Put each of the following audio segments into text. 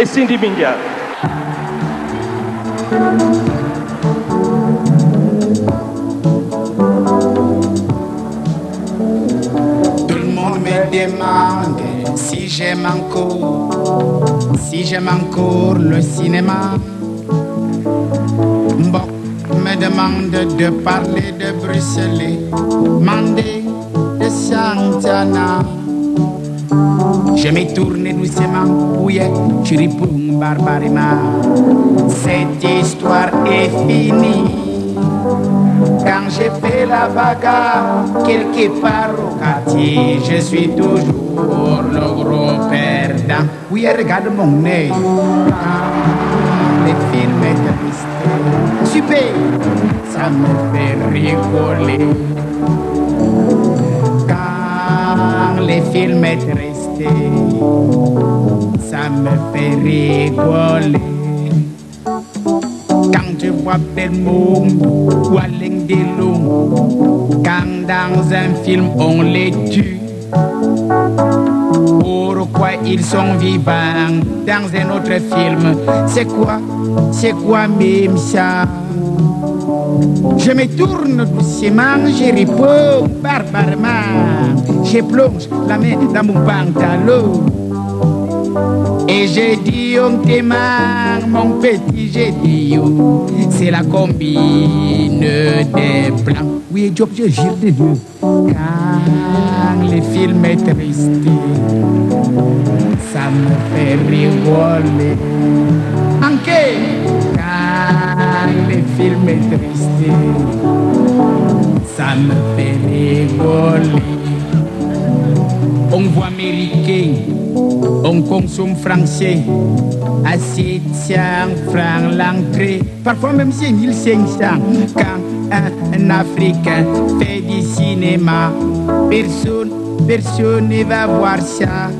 et Cindy. Tout le monde me demande si j'aime encore, si j'aime encore le cinéma. Bon, me demande de parler de Bruxelles, Mandé, de Santana. Je me tourne doucement, oui, tu réponds. Cette histoire est finie. Quand j'ai fait la bagarre, quelque part au quartier, je suis toujours le gros perdant. Oui, regarde mon nez. Les films tristes. Super, ça me fait rigoler. Quand les films tristes, ça me fait rigoler. Quand je vois Belmont ou Alain Delon, quand dans un film on les tue, pourquoi ils sont vivants dans un autre film? C'est quoi? C'est quoi même ça Je me tourne doucement, je réponds barbarément, je plonge la main dans mon pantalon. Et j'ai dit on manque, mon petit, j'ai dit c'est la combine des blancs. Oui, Job, je jure de Dieu. Quand le film est triste, ça me fait rigoler. Quand ça me fait rigoler. On voit américain, on consomme français, à 700 francs l'entrée, parfois même 5500. Quand un Africain fait du cinéma, personne, personne ne va voir ça.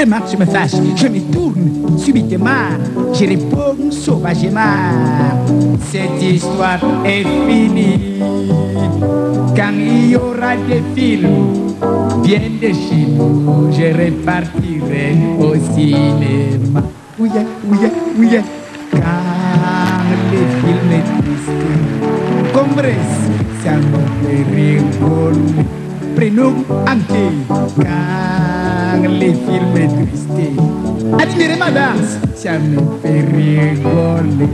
Je me fâche, je me tourne subitement, je réponds sauvagement. Cette histoire est finie. Quand il y aura des films bien de chez nous, je repartirai au cinéma. Oui, oui, oui. Quand les films est triste, comme ça me fait rigoler. Prenons un thé quand anglais, film twisté. Admirez ma danse, ça me fait rigoler.